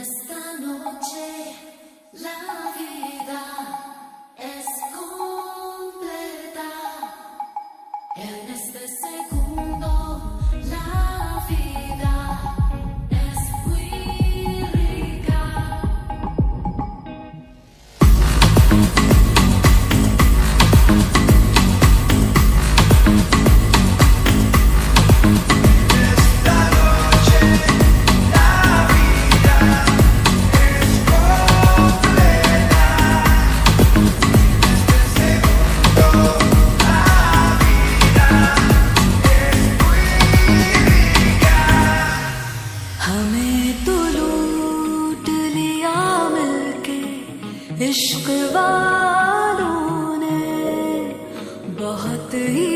Esta noche la vida es completa. En este segundo. हमें तो लूट लिया मिलके इश्क वालों ने बहुत ही